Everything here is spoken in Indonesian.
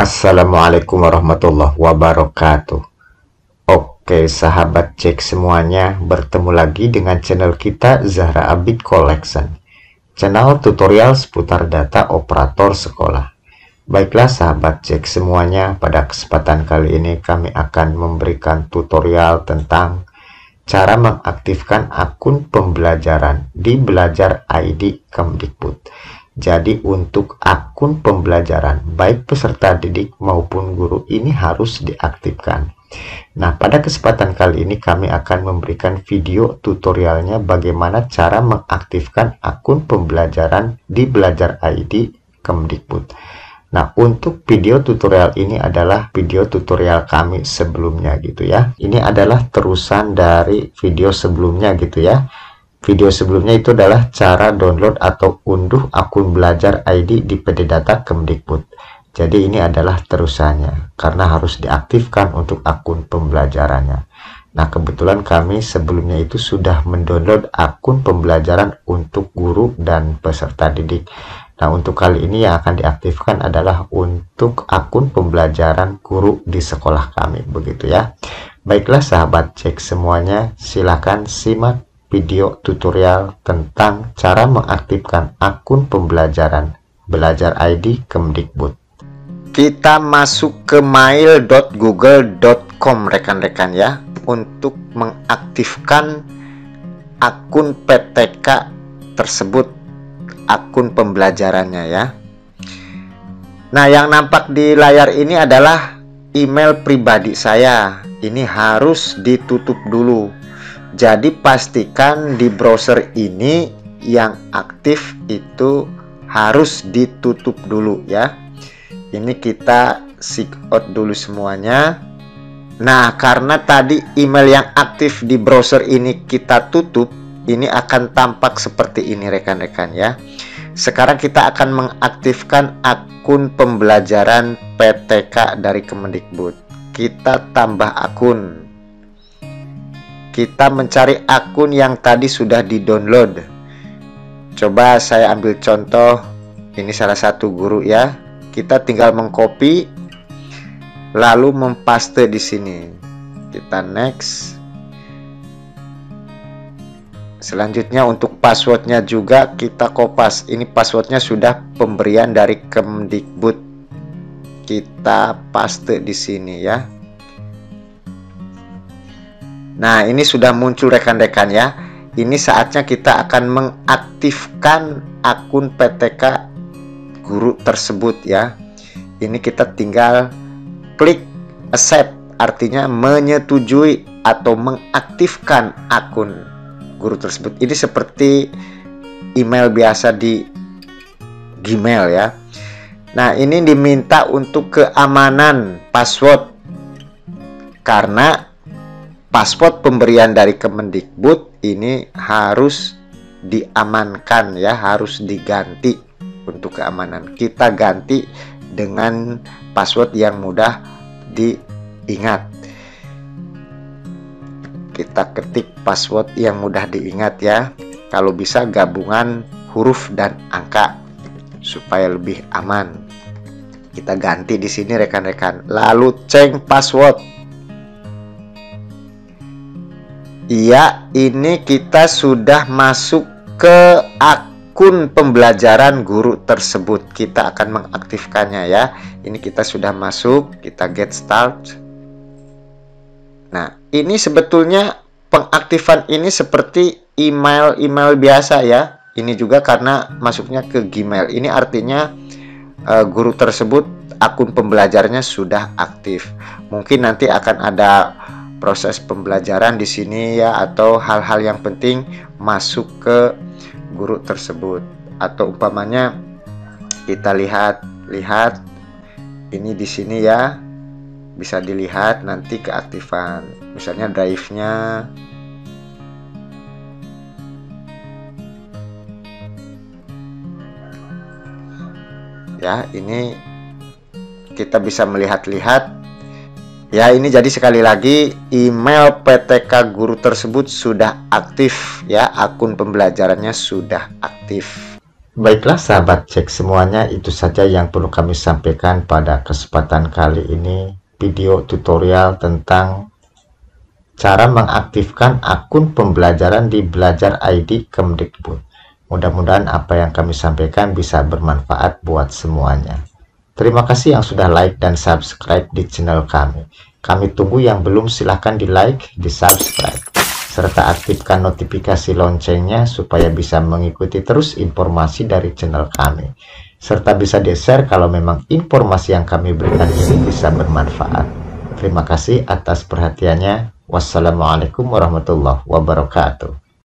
Assalamualaikum warahmatullahi wabarakatuh. Oke sahabat cek semuanya Bertemu lagi dengan channel kita Zahra Abid Collection. Channel tutorial seputar data operator sekolah. Baiklah sahabat cek semuanya Pada kesempatan kali ini kami akan memberikan tutorial tentang Cara mengaktifkan akun pembelajaran di Belajar ID Kemdikbud jadi untuk akun pembelajaran baik peserta didik maupun guru ini harus diaktifkan. Nah, pada kesempatan kali ini kami akan memberikan video tutorialnya bagaimana cara mengaktifkan akun pembelajaran di Belajar ID Kemdikbud. Nah, untuk video tutorial ini adalah video tutorial kami sebelumnya gitu ya. Ini adalah terusan dari video sebelumnya gitu ya. Video sebelumnya itu adalah cara download atau unduh akun belajar ID di PD Data Kemdikbud. Jadi ini adalah terusannya karena harus diaktifkan untuk akun pembelajarannya. Nah, kebetulan kami sebelumnya itu sudah mendownload akun pembelajaran untuk guru dan peserta didik. Nah, untuk kali ini yang akan diaktifkan adalah untuk akun pembelajaran guru di sekolah kami, begitu ya. Baiklah sahabat, cek semuanya. Silahkan simak video tutorial tentang cara mengaktifkan akun pembelajaran Belajar ID Kemdikbud. Kita masuk ke mail.google.com rekan-rekan ya untuk mengaktifkan akun PTK tersebut akun pembelajarannya ya. Nah, yang nampak di layar ini adalah email pribadi saya. Ini harus ditutup dulu jadi pastikan di browser ini yang aktif itu harus ditutup dulu ya. Ini kita sign out dulu semuanya. Nah, karena tadi email yang aktif di browser ini kita tutup, ini akan tampak seperti ini rekan-rekan ya. Sekarang kita akan mengaktifkan akun pembelajaran PTK dari Kemendikbud. Kita tambah akun kita mencari akun yang tadi sudah di-download. Coba saya ambil contoh, ini salah satu guru ya. Kita tinggal mengcopy lalu mempaste di sini. Kita next. Selanjutnya untuk passwordnya juga kita kopas. Ini passwordnya sudah pemberian dari Kemdikbud. Kita paste di sini ya. Nah, ini sudah muncul rekan-rekan ya. Ini saatnya kita akan mengaktifkan akun PTK guru tersebut ya. Ini kita tinggal klik accept artinya menyetujui atau mengaktifkan akun guru tersebut. Ini seperti email biasa di Gmail ya. Nah, ini diminta untuk keamanan password karena paspor pemberian dari Kemendikbud ini harus diamankan ya, harus diganti untuk keamanan. Kita ganti dengan password yang mudah diingat. Kita ketik password yang mudah diingat ya. Kalau bisa gabungan huruf dan angka supaya lebih aman. Kita ganti di sini rekan-rekan. Lalu ceng password Iya, ini kita sudah masuk ke akun pembelajaran guru tersebut. Kita akan mengaktifkannya ya. Ini kita sudah masuk, kita get start. Nah, ini sebetulnya pengaktifan ini seperti email-email biasa ya. Ini juga karena masuknya ke Gmail. Ini artinya uh, guru tersebut akun pembelajarnya sudah aktif. Mungkin nanti akan ada proses pembelajaran di sini ya atau hal-hal yang penting masuk ke guru tersebut. Atau umpamanya kita lihat lihat ini di sini ya bisa dilihat nanti keaktifan. Misalnya drive-nya. Ya ini kita bisa melihat-lihat Ya, ini jadi sekali lagi email PTK guru tersebut sudah aktif ya, akun pembelajarannya sudah aktif. Baiklah sahabat cek semuanya itu saja yang perlu kami sampaikan pada kesempatan kali ini video tutorial tentang cara mengaktifkan akun pembelajaran di Belajar ID Kemdikbud. Mudah-mudahan apa yang kami sampaikan bisa bermanfaat buat semuanya. Terima kasih yang sudah like dan subscribe di channel kami. Kami tunggu yang belum silahkan di like, di subscribe serta aktifkan notifikasi loncengnya supaya bisa mengikuti terus informasi dari channel kami. Serta bisa di-share kalau memang informasi yang kami berikan ini bisa bermanfaat. Terima kasih atas perhatiannya. Wassalamualaikum warahmatullahi wabarakatuh